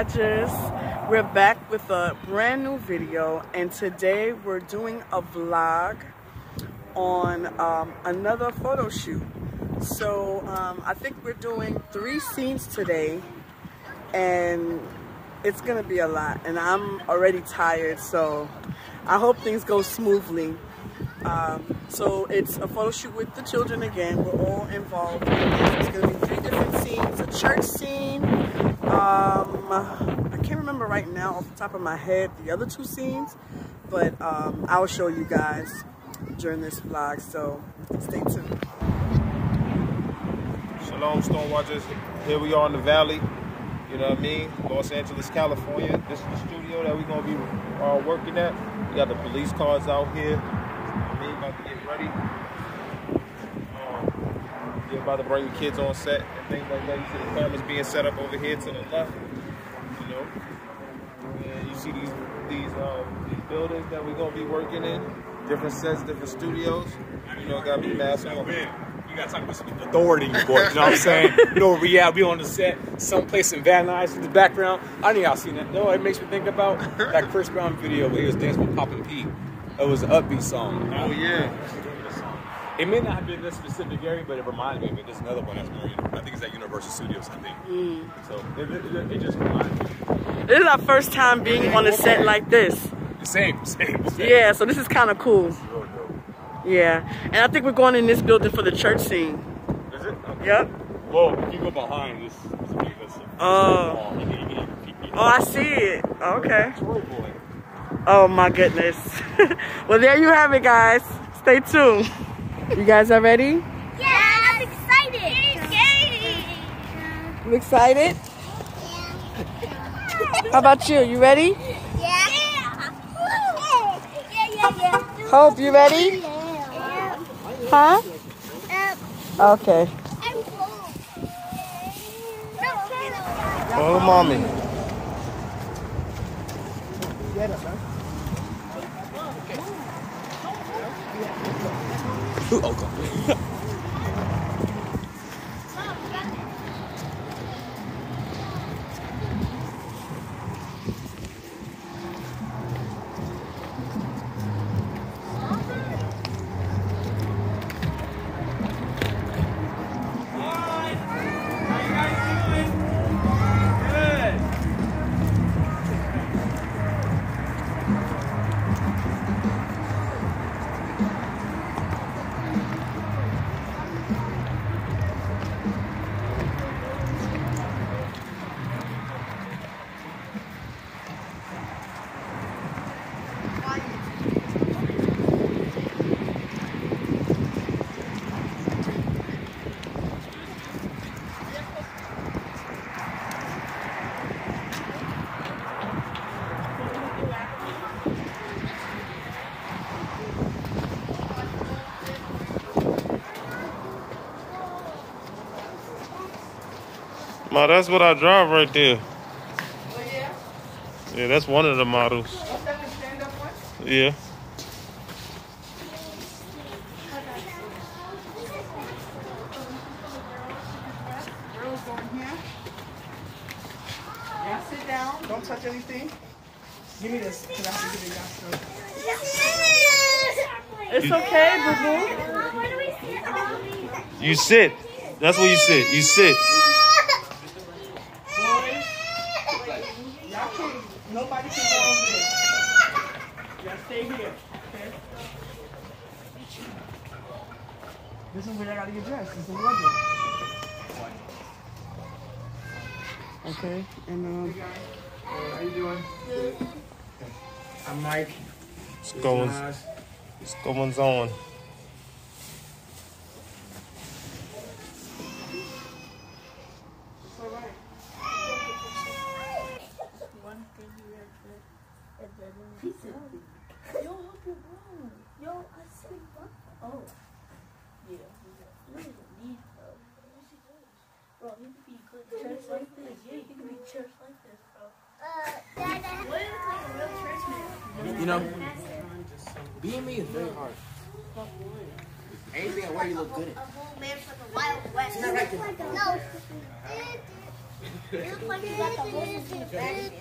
Watchers, we're back with a brand new video and today we're doing a vlog on um, another photo shoot. So um, I think we're doing three scenes today and it's gonna be a lot and I'm already tired so I hope things go smoothly. Um, so it's a photo shoot with the children again. We're all involved. in It's gonna be three different scenes. A church scene. Um, I can't remember right now off the top of my head the other two scenes, but um, I'll show you guys during this vlog. So stay tuned. Shalom, Storm Watchers. Here we are in the valley. You know what I mean? Los Angeles, California. This is the studio that we're gonna be uh, working at. We got the police cars out here. Me about to get ready. Um, you're about to bring your kids on set and things like that. You see the cameras being set up over here to the left. See these these um, these buildings that we're gonna be working in. Different sets, different studios. You know, gotta be masked. You gotta talk about some authority, boy. You know what I'm saying? you know we at? We on the set, someplace in Van Nuys in the background. I know y'all seen that. No, it makes me think about that Chris Brown video where he was dancing with Poppin' Pete. It was an upbeat song. Oh yeah. It may not have been this specific area, but it reminded me of it. There's another one that's more. I think it's at Universal Studios. I think. So it, it, it, it just reminds me. This is our first time being on a set like this. Same, same, same. Yeah, so this is kind of cool. Yeah, and I think we're going in this building for the church scene. Is it? Okay. Yep. Whoa, if you go behind this, this big, this oh. oh. You can, you can even peek in. Oh, I see it. Okay. Oh my goodness. well, there you have it, guys. Stay tuned. You guys are ready? Yeah, I'm excited. Yay! You excited? How about you? You ready? Yeah. Yeah, yeah, yeah. Hope, you ready? Yeah. Huh? Um, Okay. I'm cold. Follow mommy. Ma, that's what I drive right there. Oh, yeah, that's one of the models. Yeah. Girls going here. Yeah, sit down. Don't touch anything. Give me this, because I have to give it y'all It's okay, boo Where do we sit? You sit. That's where you sit. You sit. Boys, y'all can't, nobody can go over there. Y'all stay here, okay? This is where I gotta get dressed. This is the wardrobe. Okay, and um, How you doing? I'm Mike. What's going, Naj. what's going on? Yo, hope you're wrong. Yo, I said what? Oh. Yeah. You don't even need help. Yes, he does. Bro, you could be good in church like this. Yeah, you could be church like this, bro. Uh, Dada. What is like a real church man? You know, being me is very hard. Anything you look good in. A whole man from the Wild West. Isn't that right? No. It looks like you got the horses in the back.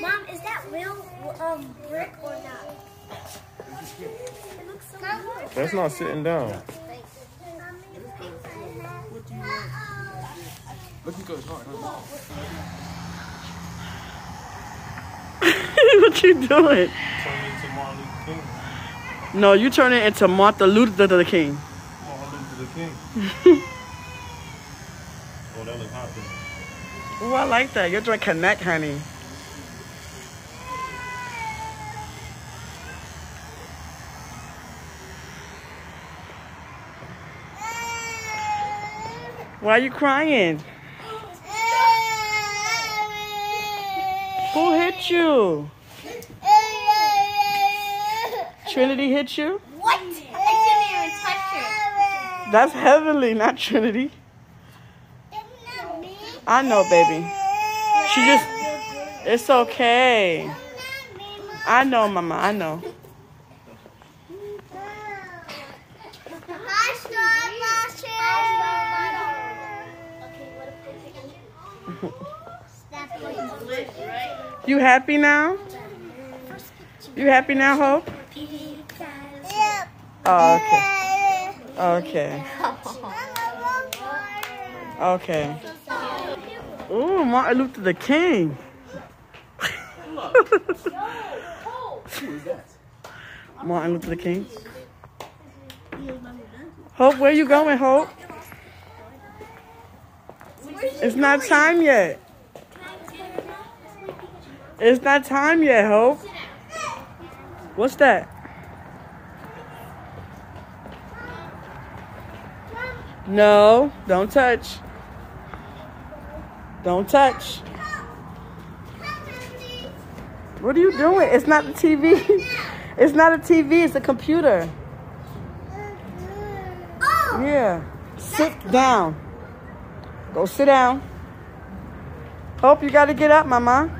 Mom, is that real um brick or not? It looks so good. That's not sitting down. Looking good. Hard, huh? what you doing? Turn into Martin Luther King. No, you turn it into Martha Luther the King. Martin Luther King. oh, that look hot. though. Oh, I like that. You're drink connect, honey. Why are you crying? Who hit you? Trinity hit you? What? I didn't even touch her. That's Heavenly, not Trinity. I know, baby. She just, it's okay. I know, Mama, I know. You happy now? You happy now, Hope? Oh, okay. Okay. Okay. Ooh, Martin Luther the King. Martin Luther the King. Hope, where you going, Hope? It's not time yet. It's not time yet, Hope. What's that? No, don't touch. Don't touch. What are you doing? It's not the TV. It's not a TV, it's a computer. Yeah. Sit down. Go sit down. Hope you got to get up, Mama.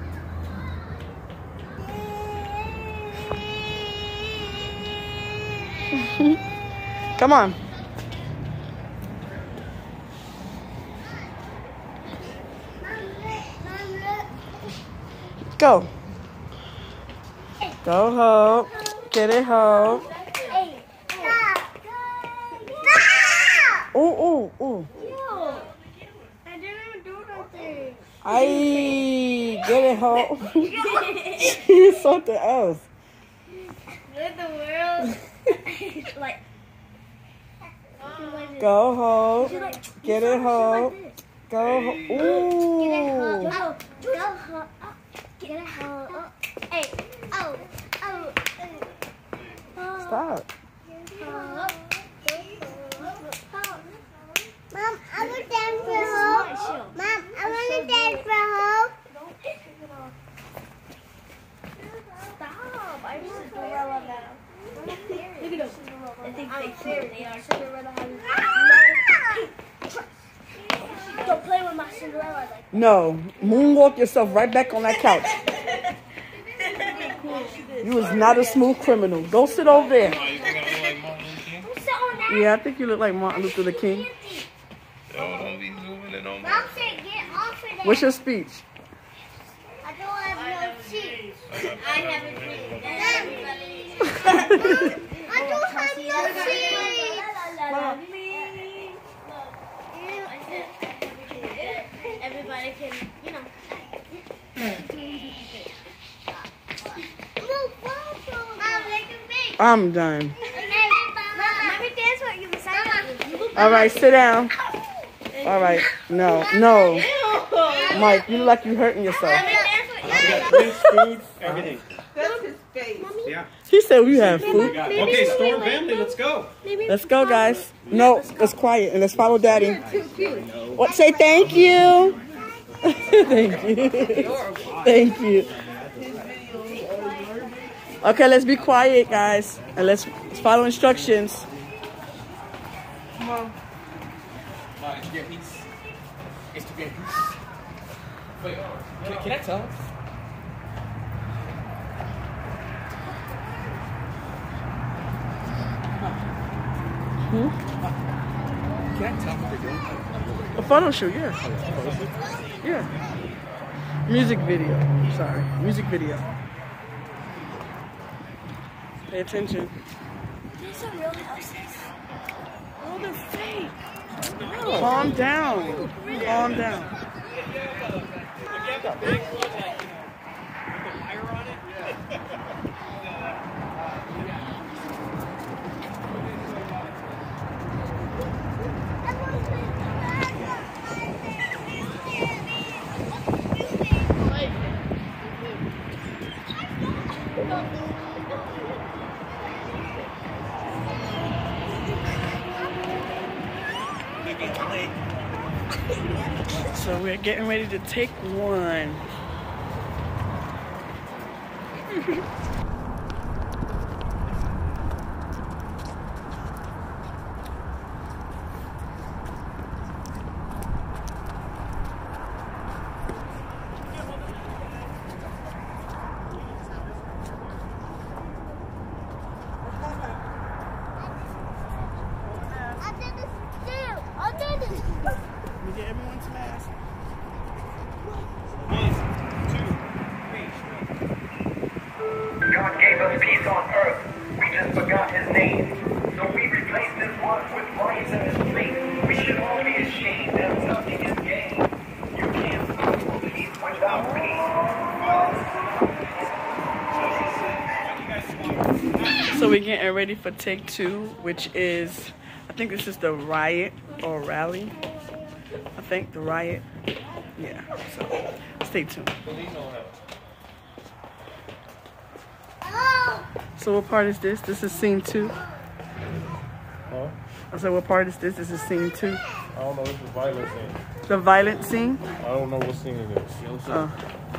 Come on. Go. Go, Hope. Get it, Hope. Ooh, ooh, ooh. I get it, Hope. She's something else. The world? like. Go, Hope. She like, Get it, Hope. Go, Hope. Get it, Ooh. oh, go, get it, ho, oh, hey, oh, oh, oh, Stop. oh, Mom, I want to dance for hope. Mom, I want to dance for hope. Stop! I'm Cinderella now. Look at them. I think they think they are Cinderella. Don't play with my Cinderella like No, moonwalk yourself right back on that couch. You is not a smooth criminal. Go sit over there. Oh, you think I look like Martin Luther King? Sit on that. Yeah, I think you look like Martin Luther the King. Yo, don't be zooming in on me. Mom said get off of that. What's your speech? I don't have no cheeks. I haven't been I don't have no cheeks. Everybody can, you know. Mom, look at me. I'm done. Mom, let me dance with you beside All right, sit down. All right. No, no. Mike, you look like you're hurting yourself. Drinks, food, everything. Yeah. He said we have food. Okay, Storm family, let's go. Let's go, guys. No, let's quiet and let's follow Daddy. What? Say thank you. thank you. thank you. Okay, let's be quiet, guys, and let's follow instructions. Uh, Instagram piece. Instagram piece. Wait, can, I tell? Hmm? can I tell? A photo shoot, yeah. Yeah. Music video. Sorry. Music video. Pay attention. These are real houses. Oh, they're fake. Calm down. Oh, Calm down. We're getting ready to take one. Under the stool. Under the stool. Let me get everyone's mask. God gave us peace on earth. We just forgot his name. So we replaced his work with vice in his place. We should all be ashamed that nothing is gained. You can't follow peace without peace. So we're getting ready for take two, which is, I think this is the riot or rally. I think the riot. Yeah, so stay tuned. So what part is this? This is scene two. Huh? I said, what part is this? This is scene two. I don't know. This is violent scene. The violent scene. I don't know what scene it is. Oh.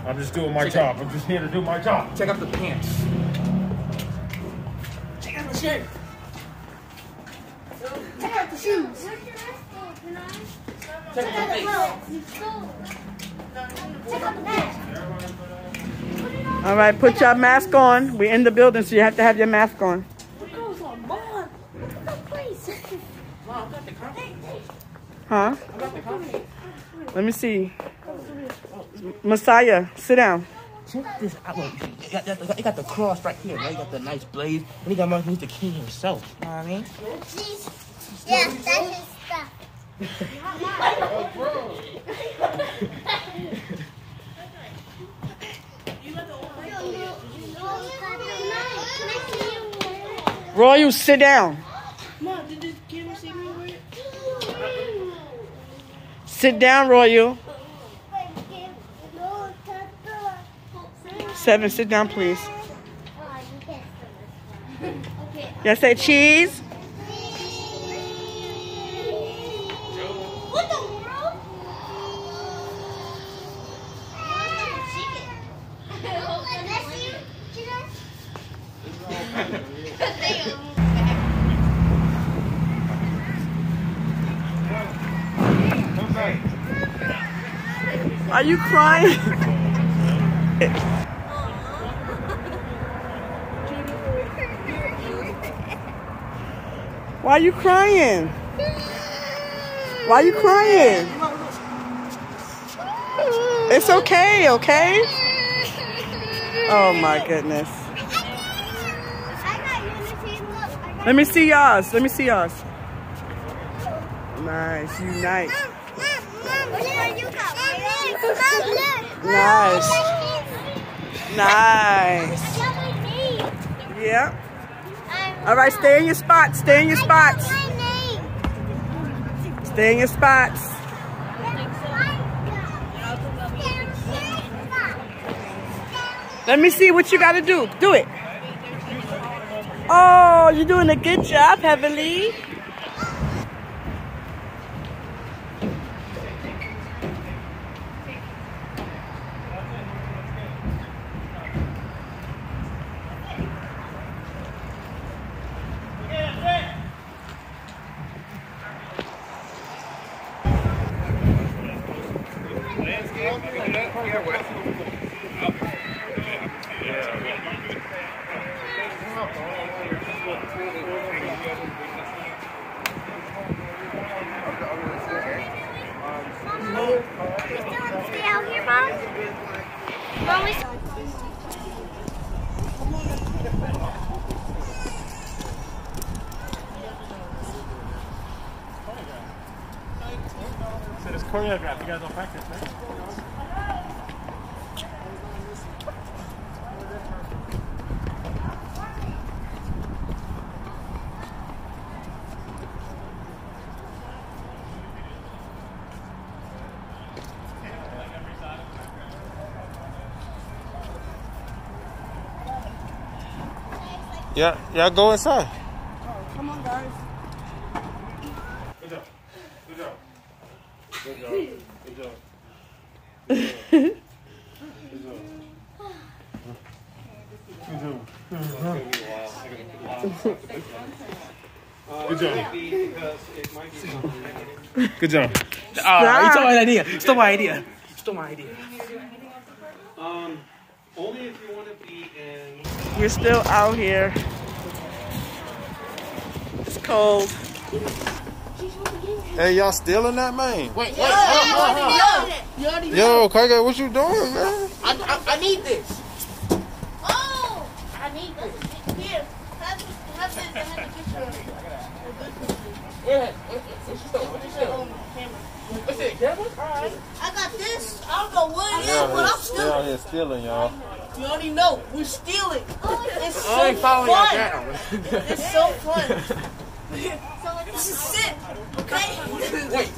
I'm just doing my job. I'm just here to do my job. Check out the pants. Check out the shirt. Check out the shoes. Check out the face. Check out the bag. All right, put your mask on. We're in the building, so you have to have your mask on. What goes on, Mom? No, please. Mom, got the coffee. Huh? I got the coffee. Let me see. Messiah, sit down. Check this out. Look, you got, got- got the cross right here, right? You got the nice blade. And you got Martin Luther King himself. You know what I mean? Yeah, that's his stuff. Royal, sit down. Mom, did the camera see me? Sit down, Royal. Seven, sit down, please. Yes, say cheese. What the world? Are you crying? Why are you crying? Why are you crying? It's okay, okay? Oh my goodness. Let me see yours. Let me see yours. Nice, unite. Nice. Nice. Yep. All right, stay in your spots. Stay in your spots. Stay in your spots. Let me see what you got to do. Do it. Oh, you're doing a good job, Heavenly. So it's choreographed. You guys don't practice, right? Yeah, y'all go inside. Come on, guys. Good job. Good job. Good job. Good job. Good job. Good job. Good job. Ah, you stole my idea. You stole my idea. You stole my idea. Um, only if you want to be in. We're still out here. It's cold. Hey, y'all stealing that man? Wait, wait, hold on, hold on, hold on. You already know. Yo, Kage, what you doing, man? I, I, I need this. Oh! I need this. Here, have, have this. I have a picture of it. Where? What's your store? What's your store? What's it? Camera? Alright. I got this. I don't know what it is, but I'm They still. out here stealing, y'all. You already know. We're stealing. Oh, it's so I ain't following y'all fun. down. It's so fun. this is sick. Okay? Wait. Wait,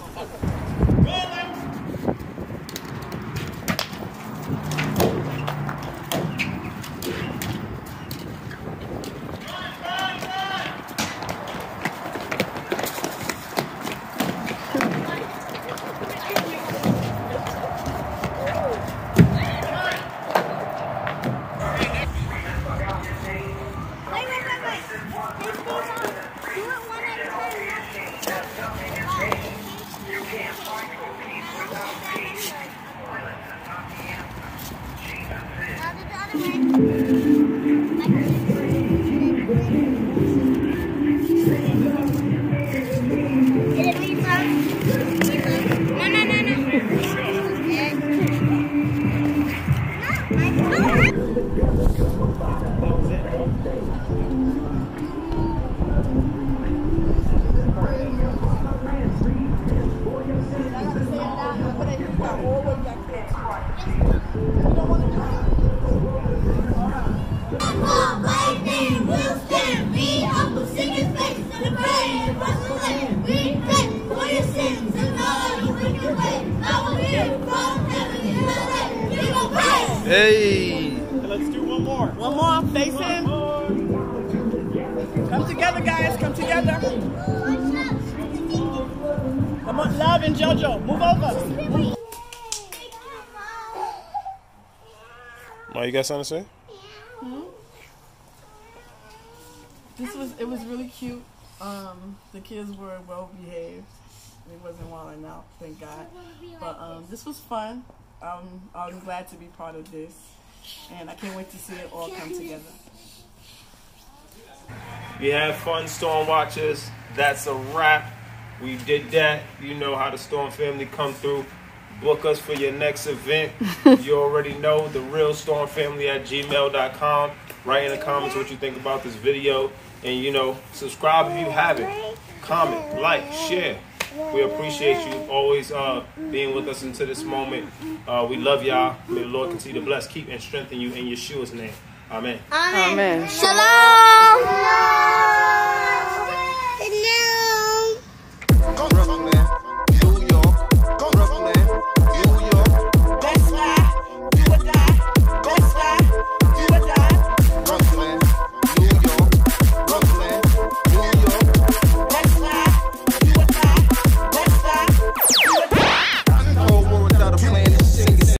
JoJo. Move over. Ma, you got something to say? This was it was really cute. Um, the kids were well behaved. They wasn't wilding out, thank God. But um, this was fun. Um, I'm glad to be part of this, and I can't wait to see it all come together. We had fun, Storm Watchers. That's a wrap. We did that. You know how the Storm family come through. Book us for your next event. you already know the real Storm family at gmail.com. Write in the comments what you think about this video. And you know, subscribe if you haven't. Comment, like, share. We appreciate you always uh, being with us into this moment. Uh, we love y'all. May the Lord continue to bless, keep, and strengthen you in Yeshua's name. Amen. Amen. Shalom.